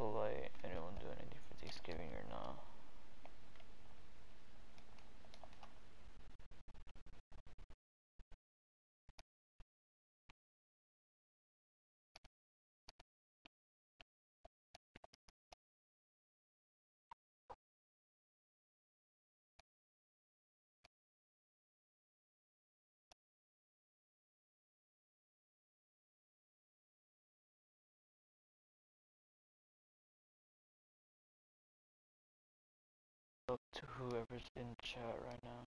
also like anyone do anything for Thanksgiving or not? Up to whoever's in chat right now.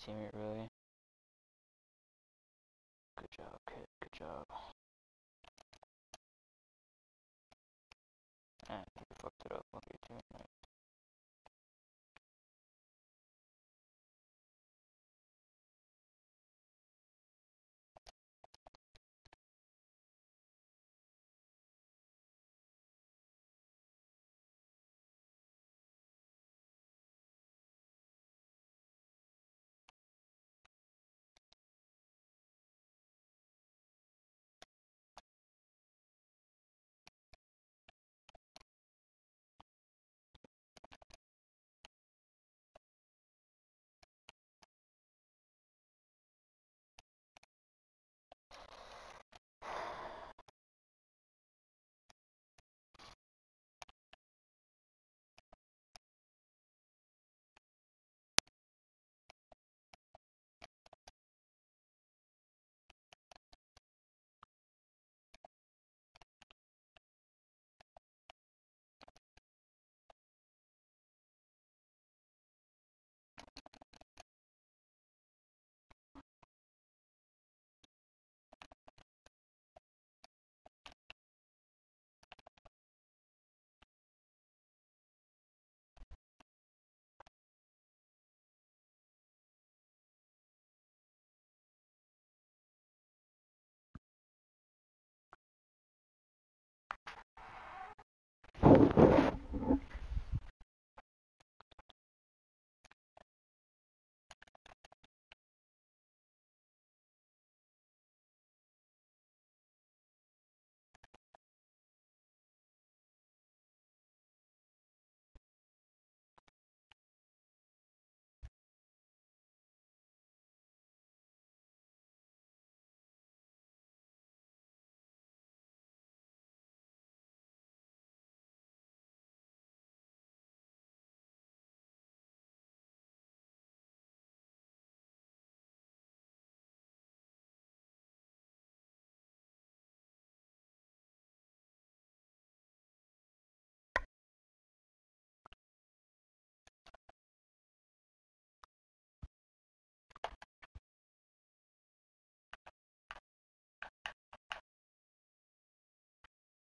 Teammate really? Good job, kid. Good job. You fucked it up. Okay, teammate.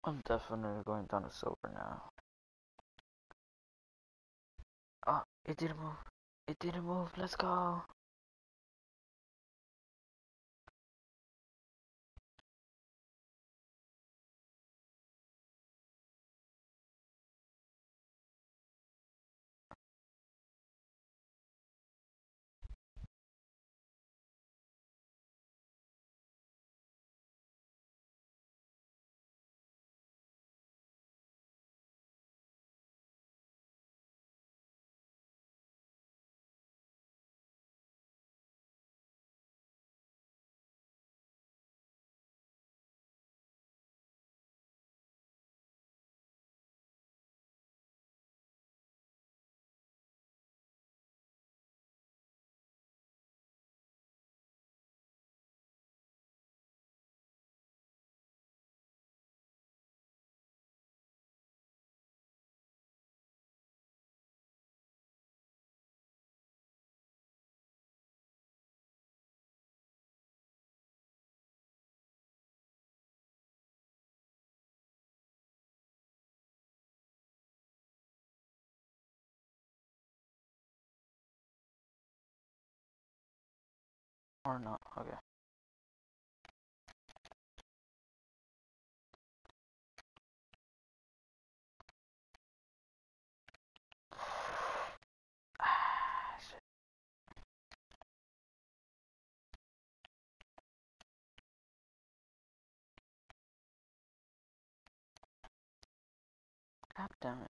I'm definitely going down to silver now. Oh, it didn't move. It didn't move. Let's go. Or not, okay. God damn it,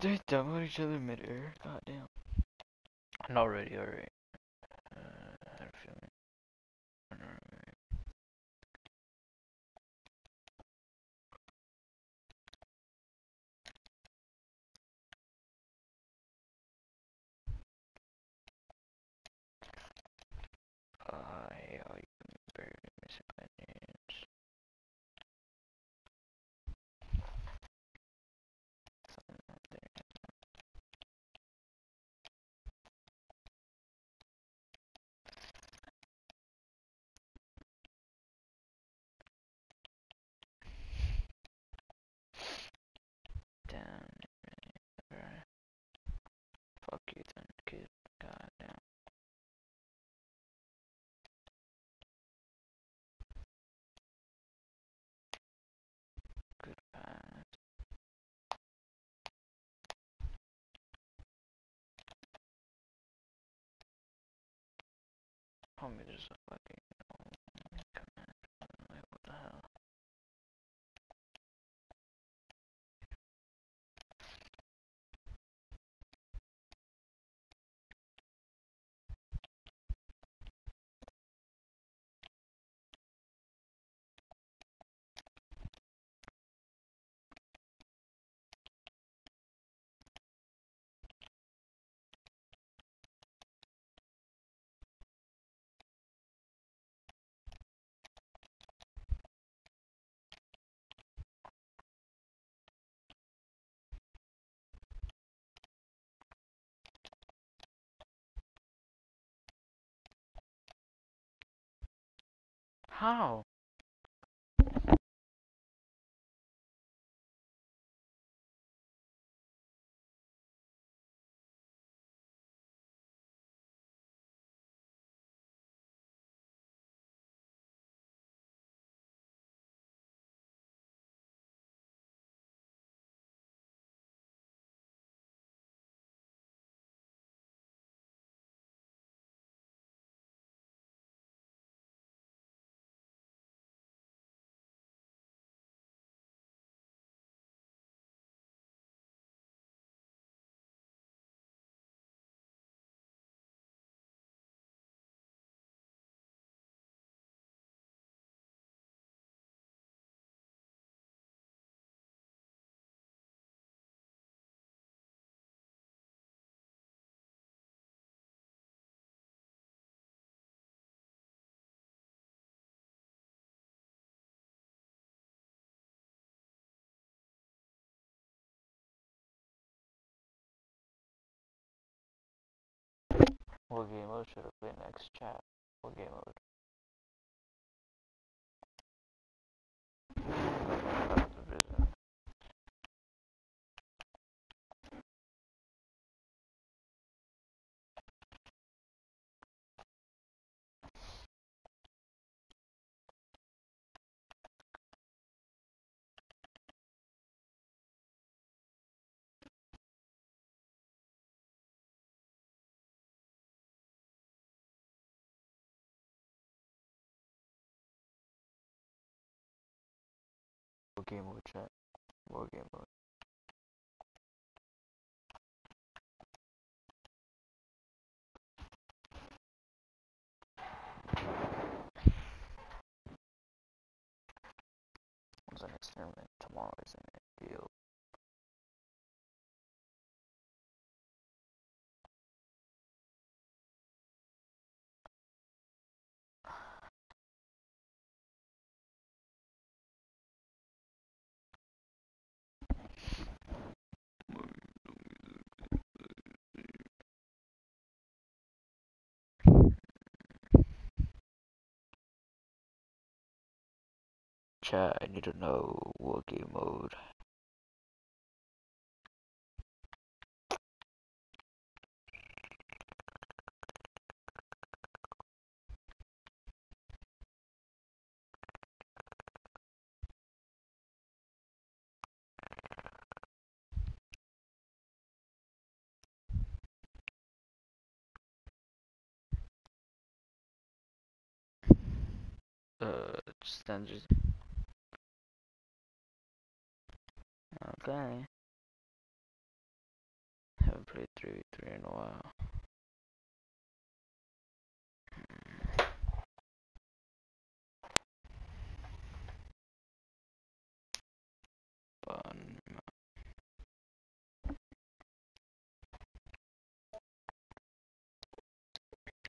They double each other mid-air? Goddamn. Not ready, alright. There's a fucking How? What game mode should I play next chat? What game mode chat? What game mode? When's the next tournament? Tomorrow, isn't it? Deal. Chat, I need to know what game mode. Uh, standard. Okay. Haven't played 3v3 in a while.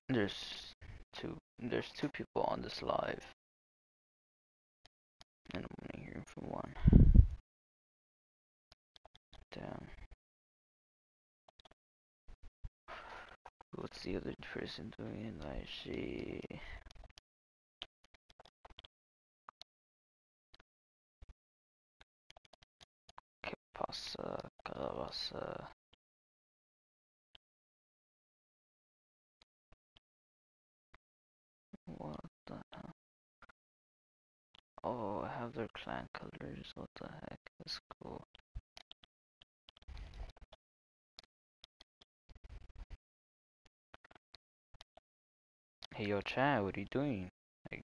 There's two. There's two people on this live, and I'm only hearing from one. Damn. What's the other person doing? I see. ¿Qué pasa, calabaza? What the hell? Oh, I have their clan colors. What the heck? That's cool. Hey, yo, Chad, what are you doing? Like,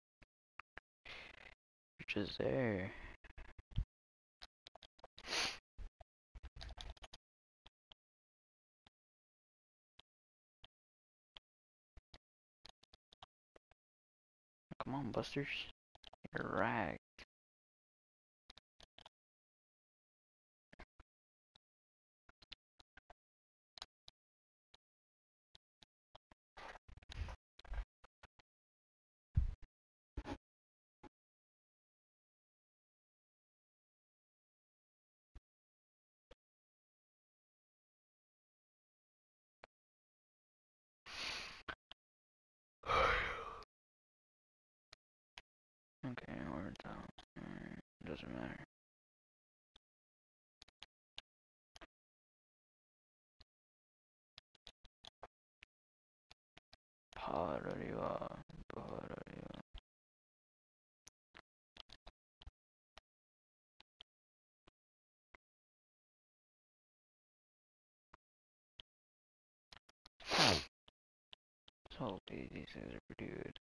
you're just there. Come on, Busters. You're right. Alright, doesn't matter. Par arriba. So these things are pretty good.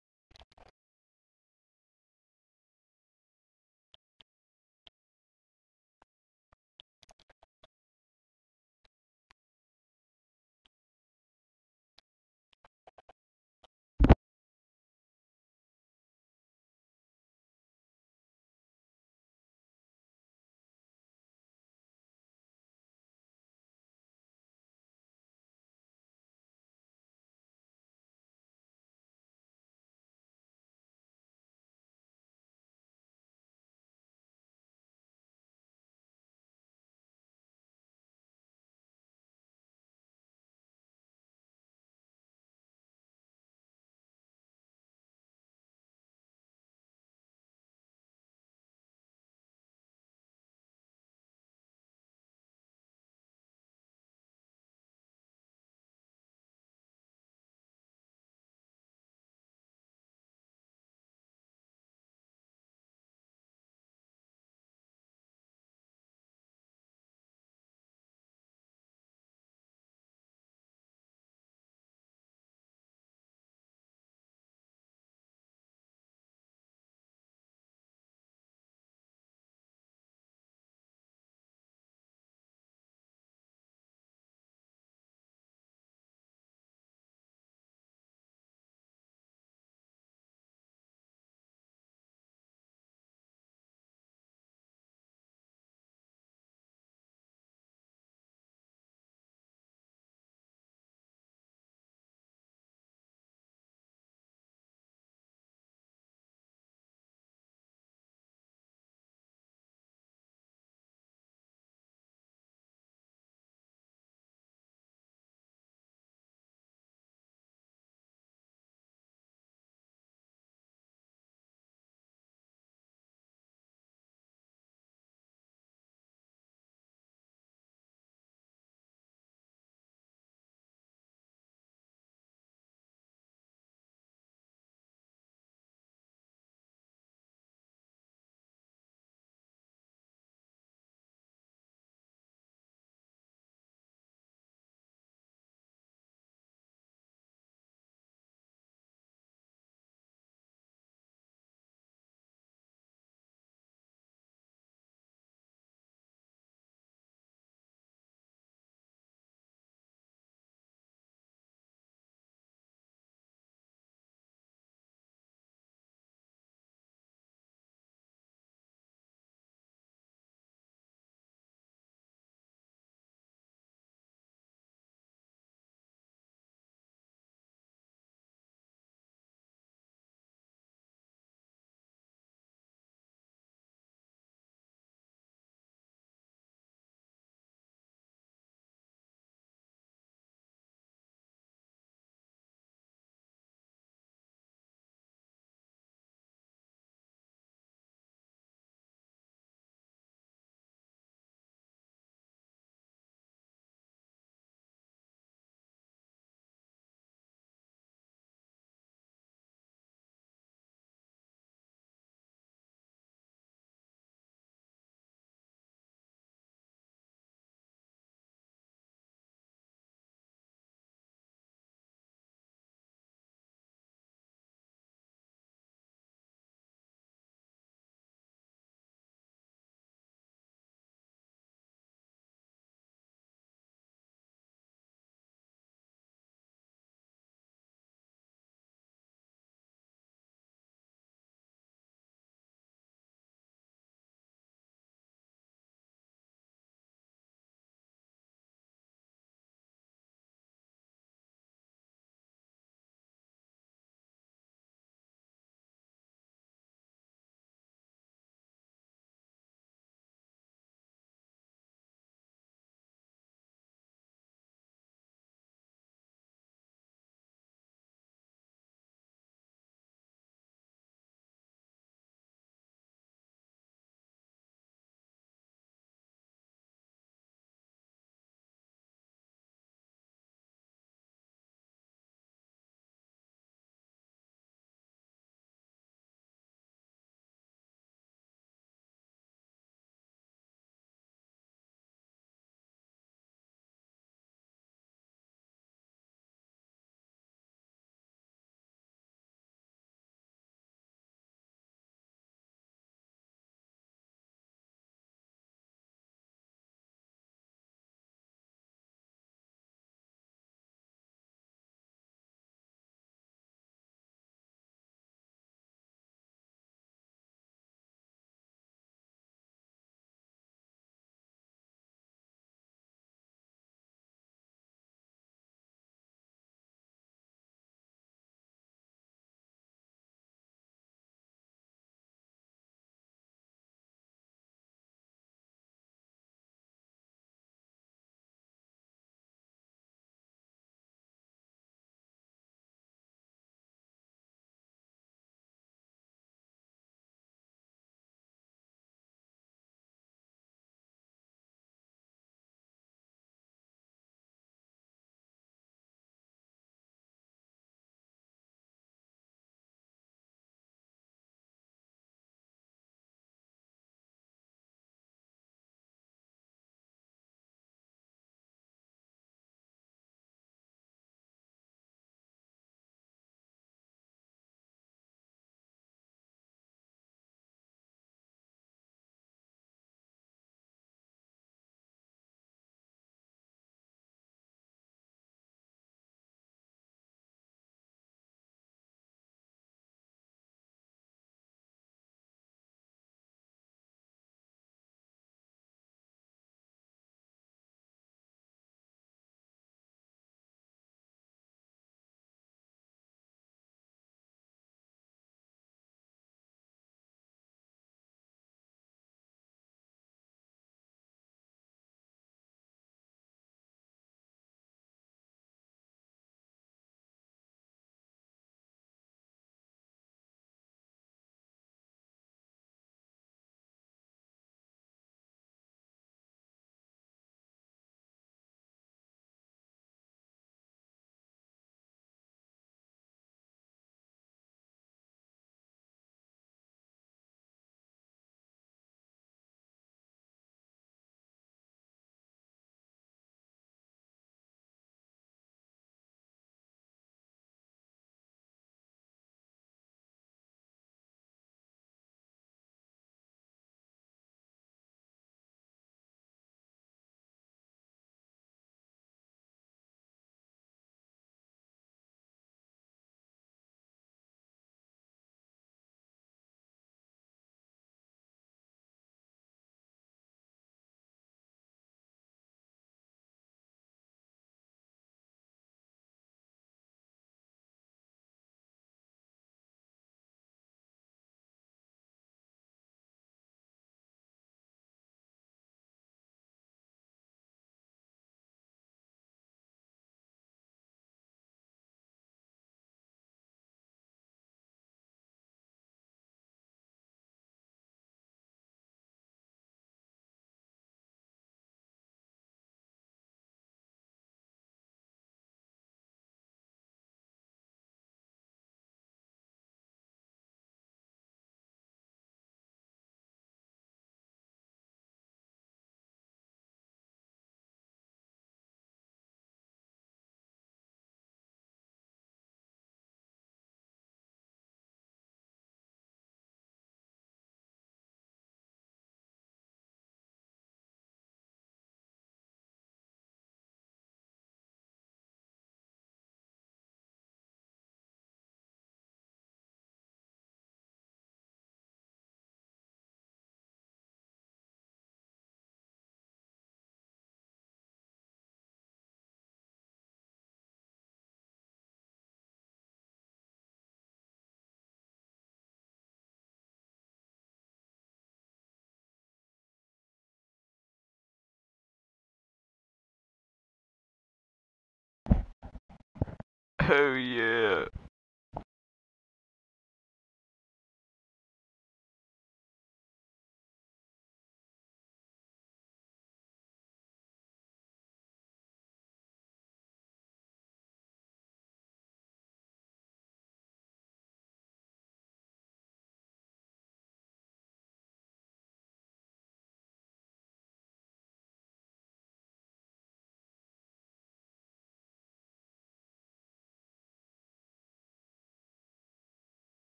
Oh yeah.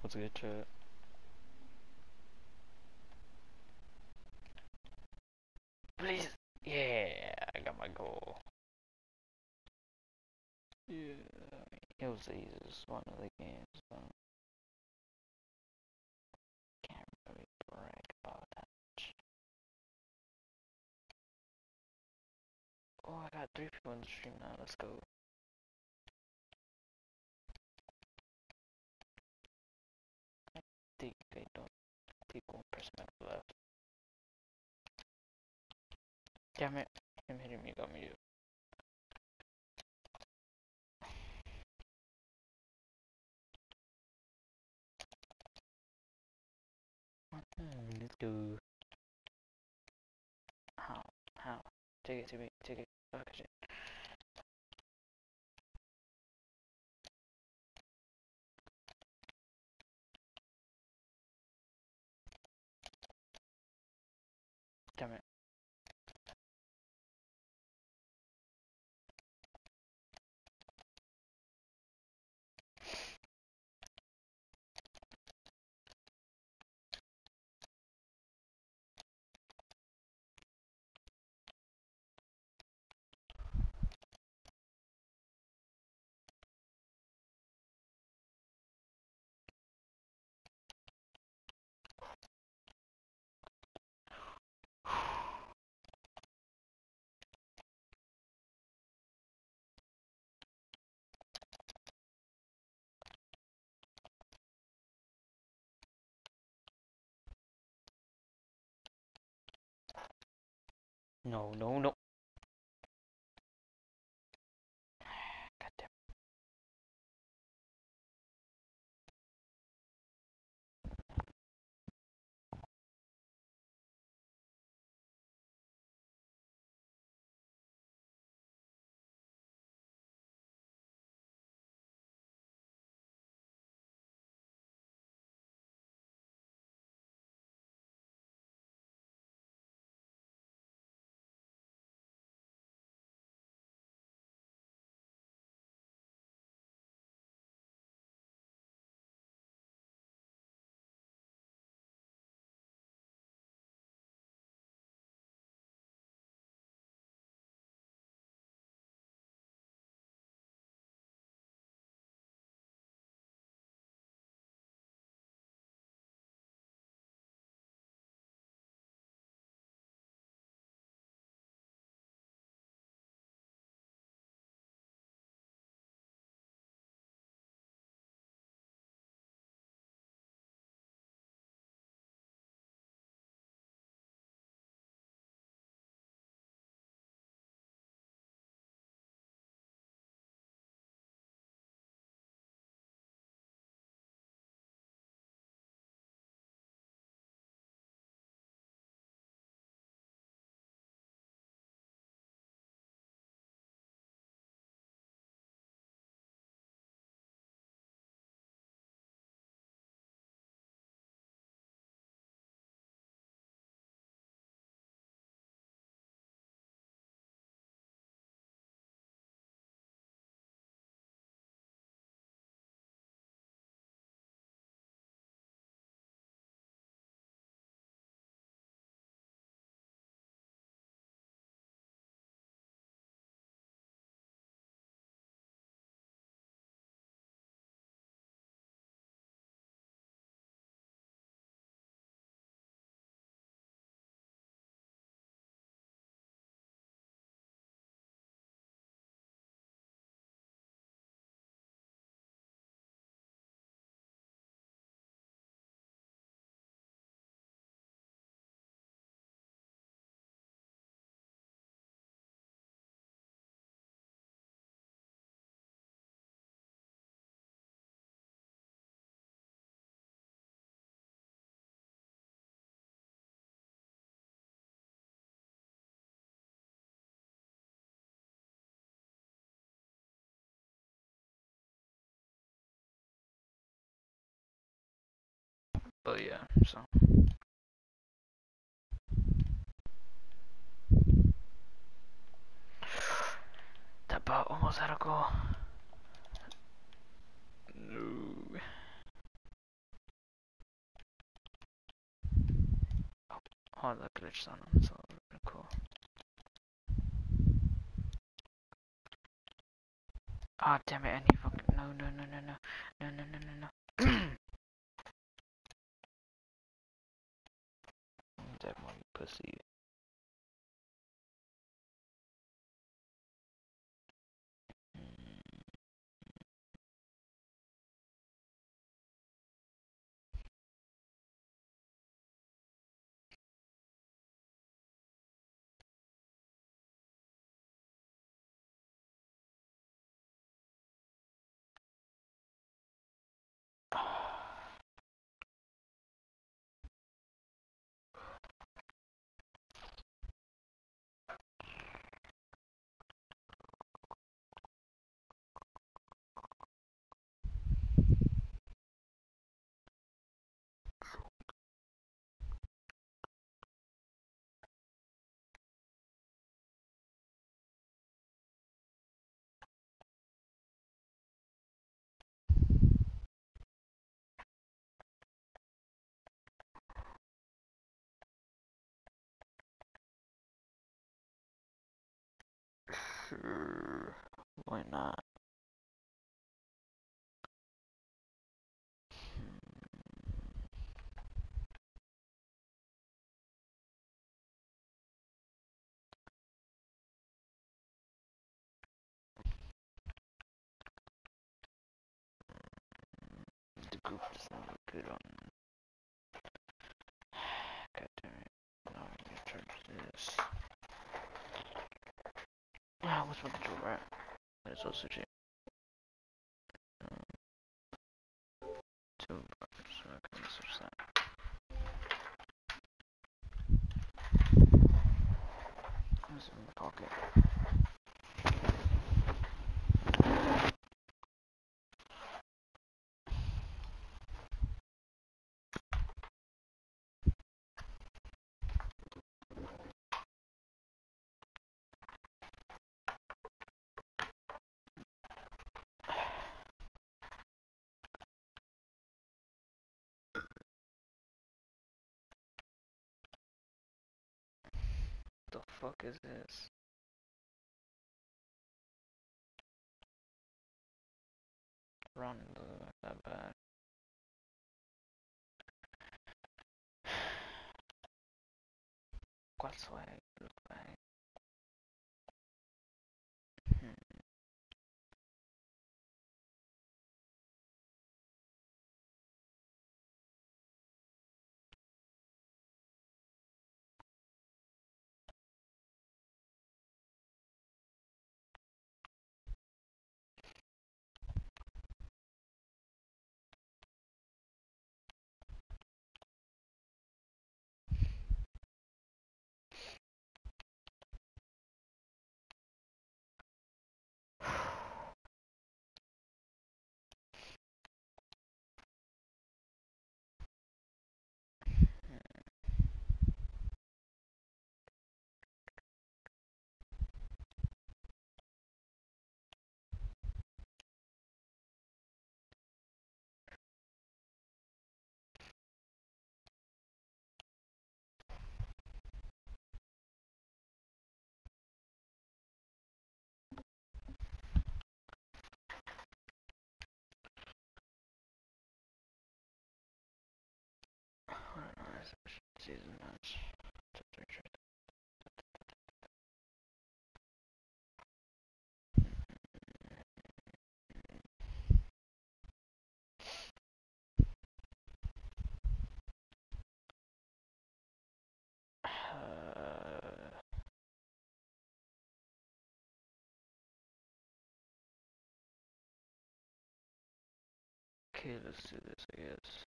What's get to it. Please. Yeah, I got my goal. Yeah, it was the easiest one of the games. Can't. Oh, I got three people in the stream now. Let's go. Think they don't. Think one person left. Damn it! Him hitting me got me. Let's go. How? How? Take it to me. Take it. Oh shit. Damn it. No, no, no. But yeah, so. That bot almost had a goal. No. Oh, that glitched on him, so cool. Ah, damn it, I need fucking. No, no, no, no, no. No, no, no, no, no. Pussy. Sure. Why not? Hmm. The group doesn't look good on. God damn it. Now I need to charge this. Fucking true, right? It's also cheap. Two bucks, so I can switch that. What's in the pocket? What the fuck is this? Running doesn't uh, look that bad. Qual swag? Season match. Okay, let's do this, I guess.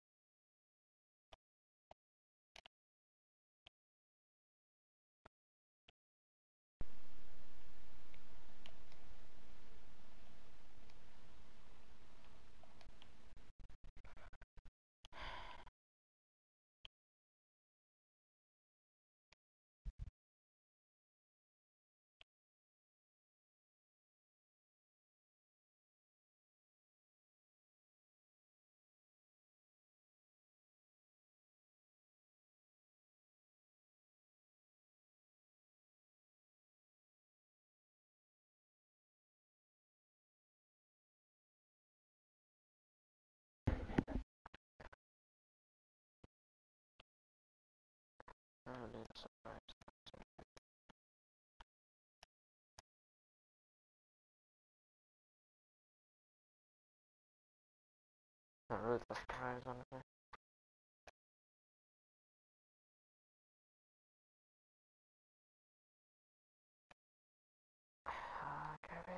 Really surprised. Not really surprised, honestly. Ah, give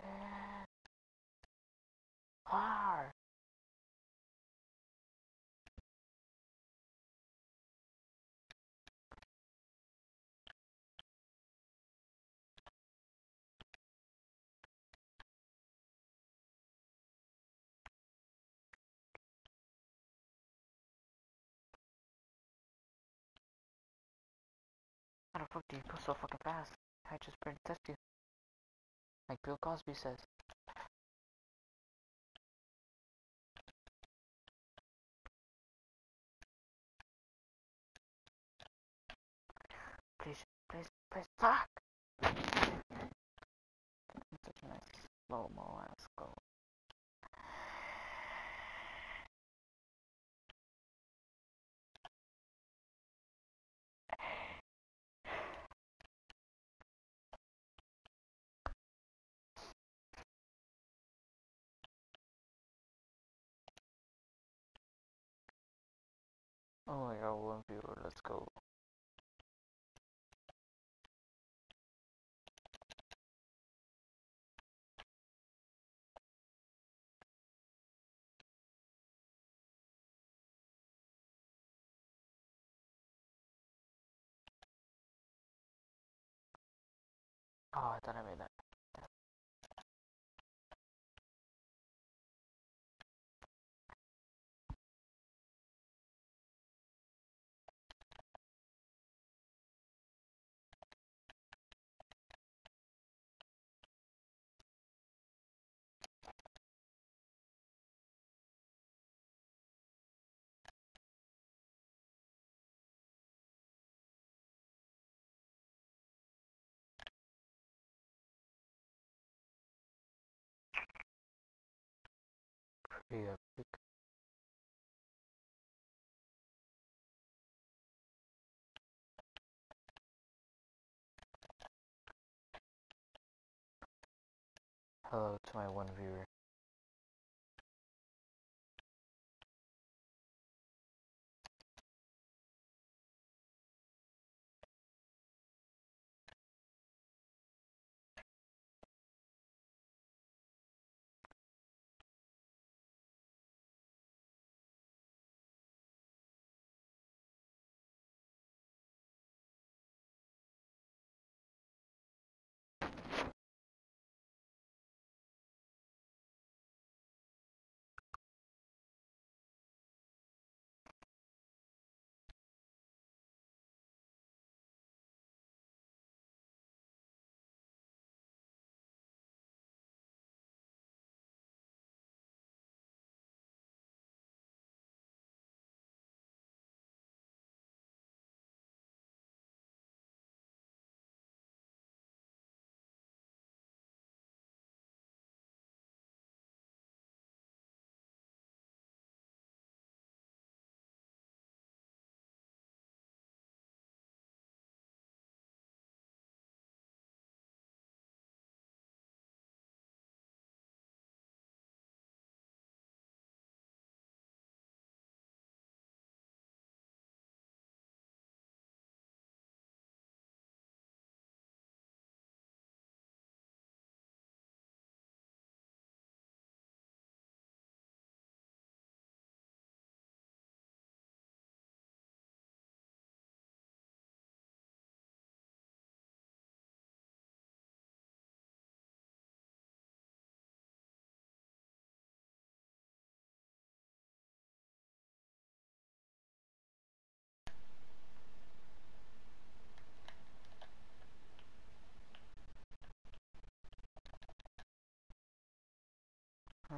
you go so fucking fast? I just brain test you. Like Bill Cosby says. Please, please, please, fuck! Such a nice slow-mo ass goal. Oh my god, one viewer, let's go. Oh, I thought I made that. Hello to my one viewer.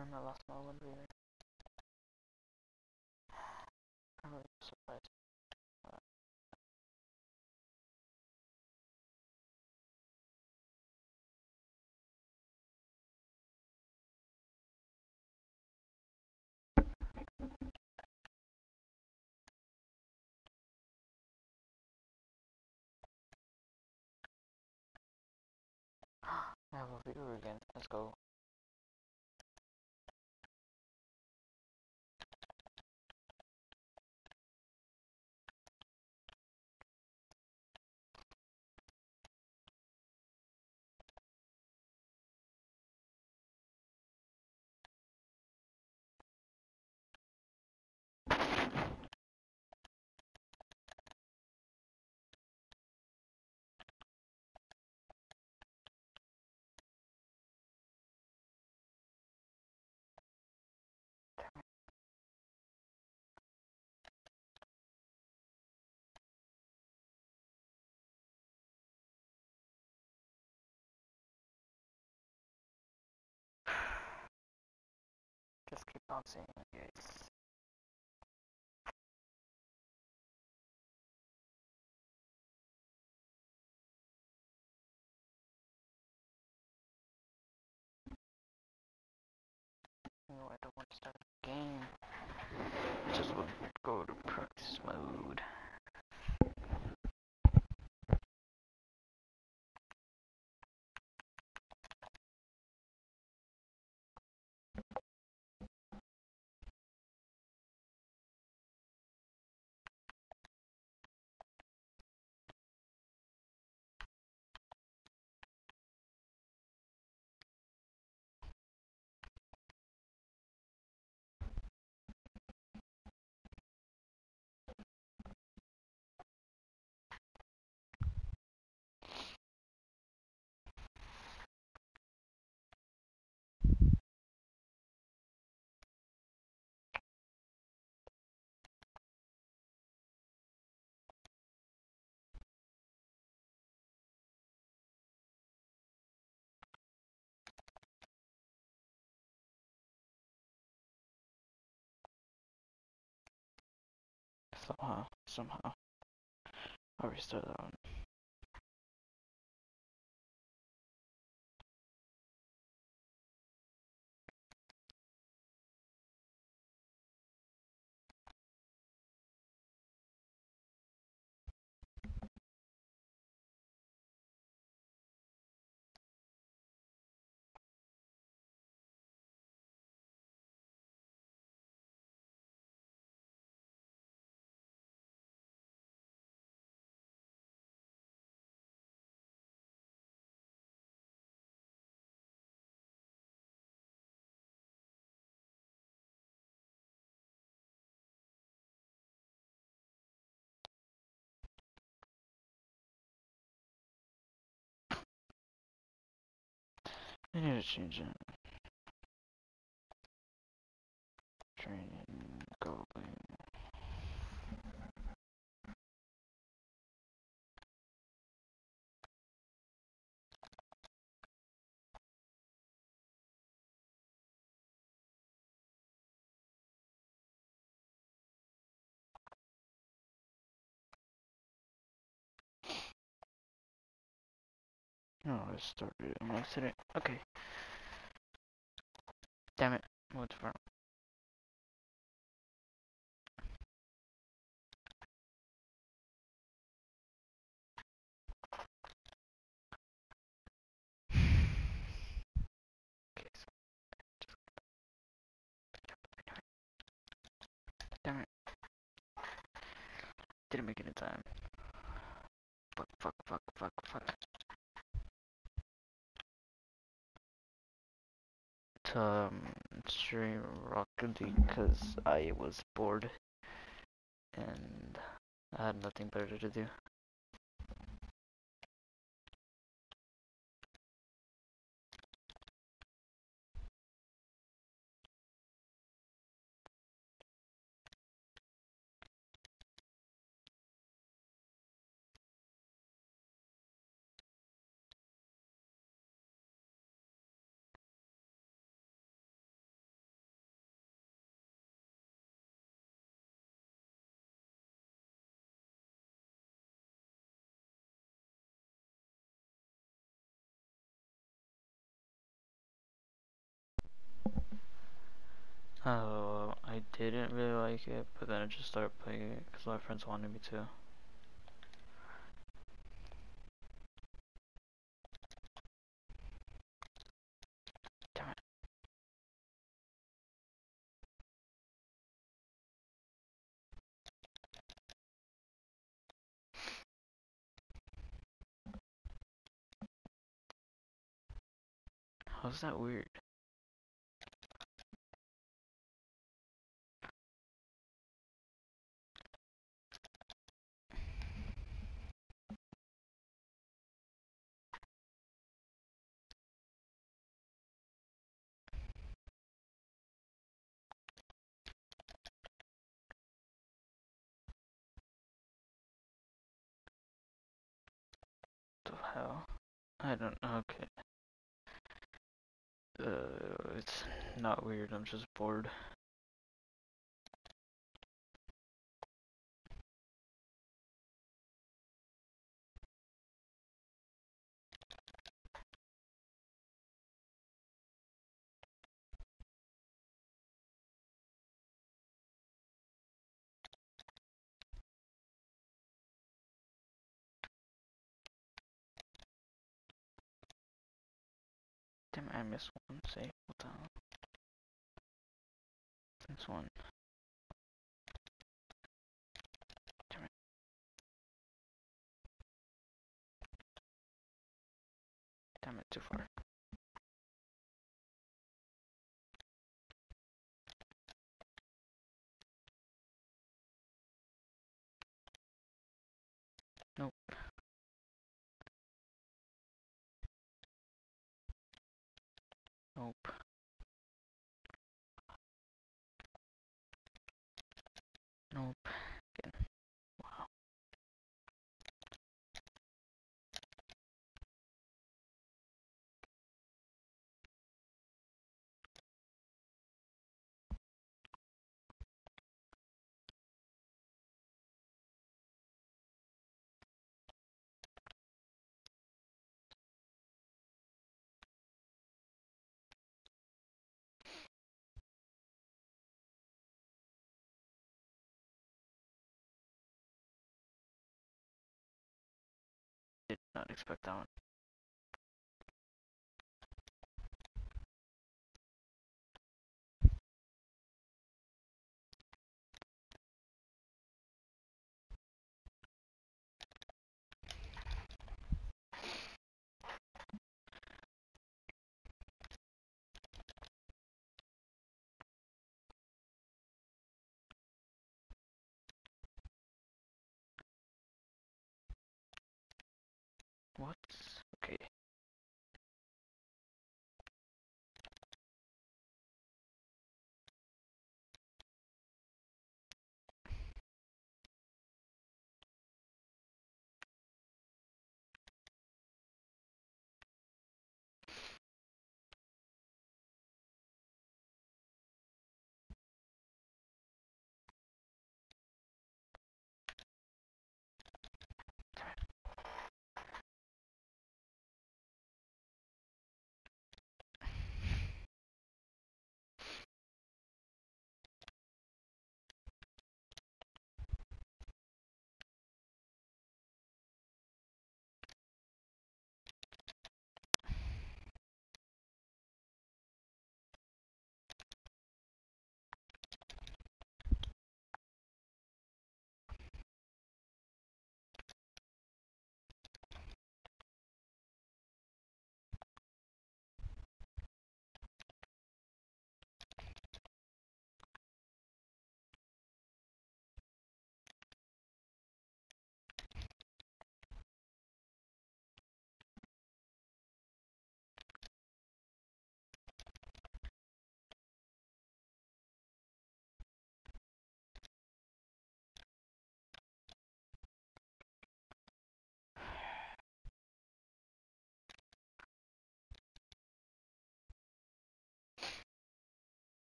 And I lost my one viewer. I'm really surprised. I have a viewer again. Let's go. Just keep on saying yes. No, Somehow, somehow. I'll restart that one. I need to change that. Training Oh, I started on accident. Okay. Damn it. What's wrong? Damn it. Didn't make it in time. Fuck, fuck, fuck, fuck, fuck. Um, stream League because I was bored and I had nothing better to do. Oh, I didn't really like it, but then I just started playing it because my friends wanted me to. How's that weird? I don't okay. Uh, it's not weird, I'm just bored. It, I missed one save. The hell? This one. Damn it, too far. Nope. Nope. Nope. Not expect that one.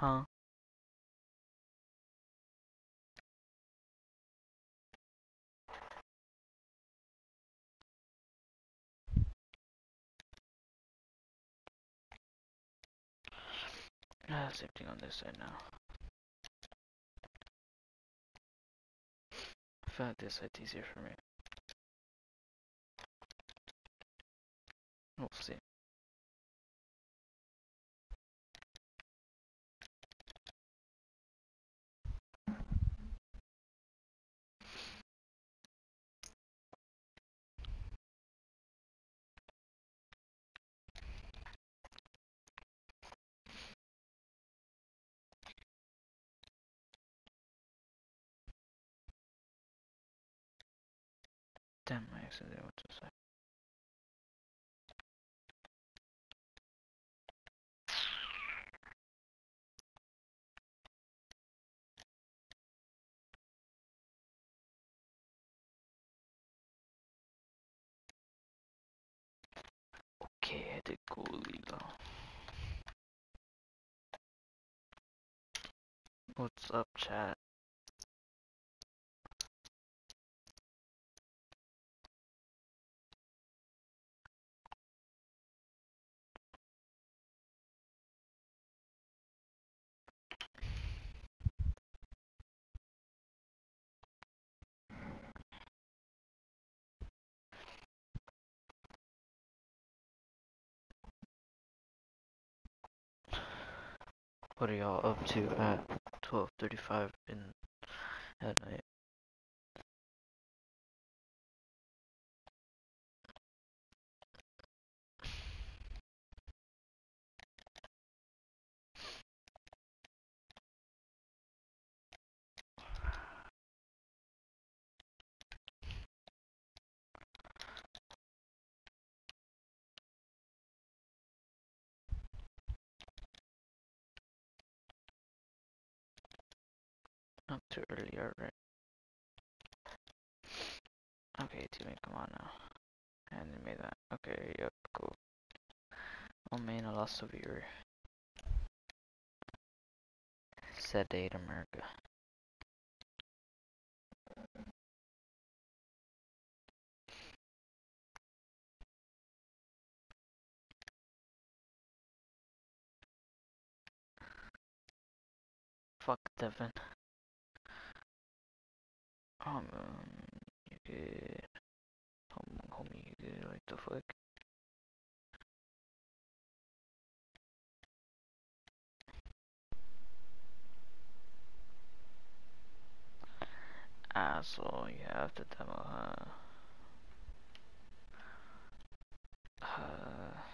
Huh? Ah, same thing on this side now. I like this side's easier for me. We'll see. Damn, I accidentally went to the side. Okay, did goalie. What's up, chat? What are y'all up to at 12:35 in at night? Too early, alright. Okay, teammate, come on now. Anime that. Okay, yep, cool. Oh man, I lost a viewer. Sedate America. Fuck Devin. You good? Hom homie, you good? Like the fuck? Asshole, you have to demo, huh? Uh,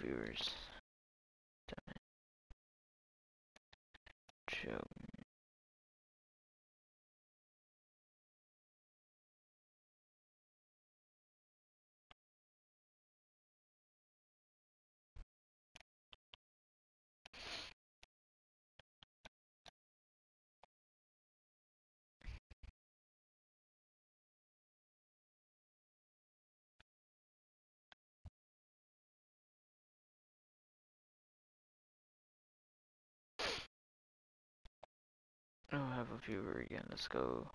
viewers. It. Joke. Oh, I have a viewer again. Let's go.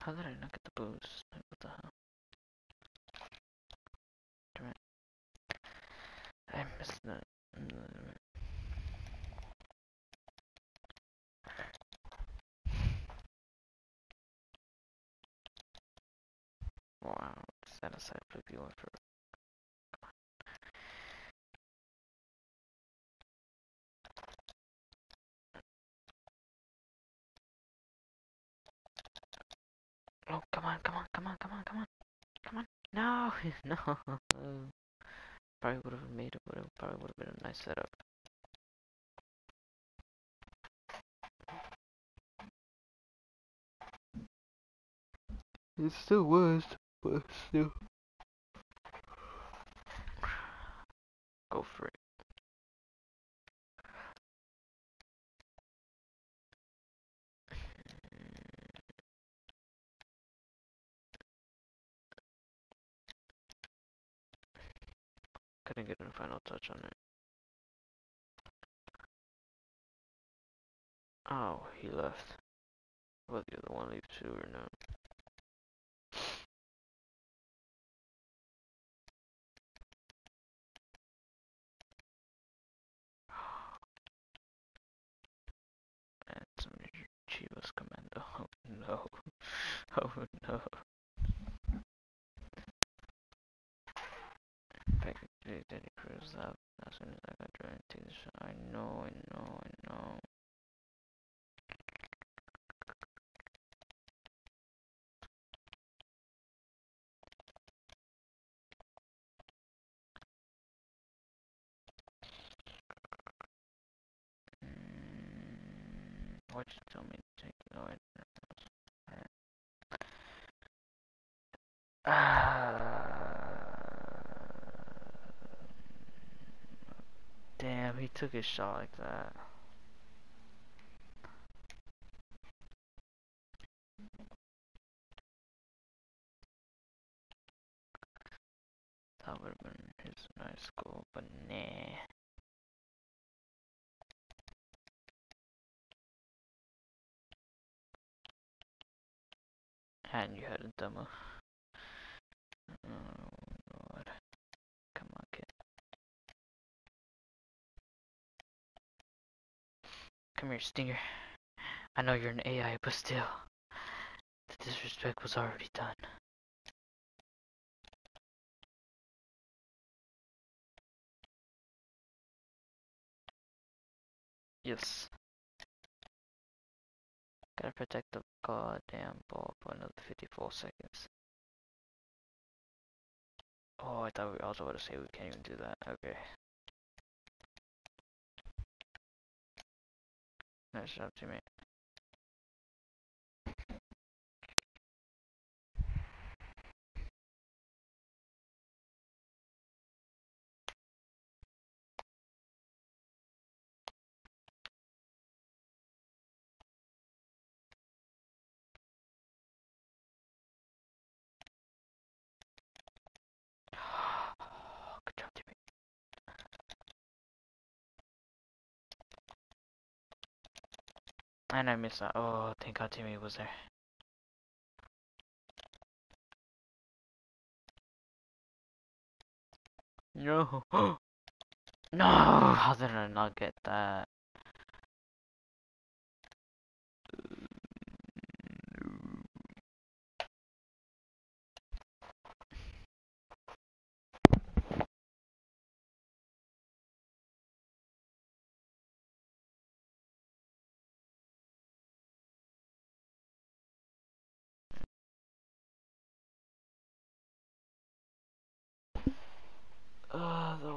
How did I not get the boost? Like, what the hell? Damn it. I missed that. Wow, set aside for the one for Oh, come on, come on, come on, come on, come on, come on. No, no. Probably would have made it, would have probably would have been a nice setup. It still was, but still. Go for it. Couldn't get a final touch on it. Oh, he left. Whether the other one leaves too or not. And some Chivas commando. Oh no. Oh no. believe Teddy Cruz left as soon as I got dragged into the shot. I know, I know, I know. Mm, what you tell me to take it? Oh, Ah. Damn, he took his shot like that. That would have been his nice goal, but nah. And you had a demo. Oh Come here, Stinger. I know you're an AI, but still. The disrespect was already done. Yes. Gotta protect the goddamn ball for another 54 seconds. Oh, I thought we also about to say we can't even do that. Okay. Nice And I missed that. Oh, thank God Timmy was there. No. no, how did I not get that?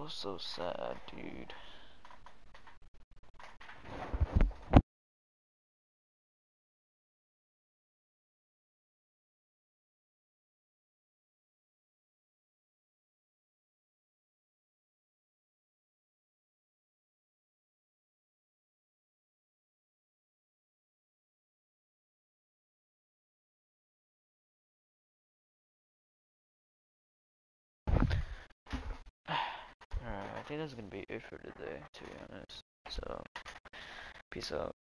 So sad, dude. Think that's gonna be it for today, to be honest. So, peace out.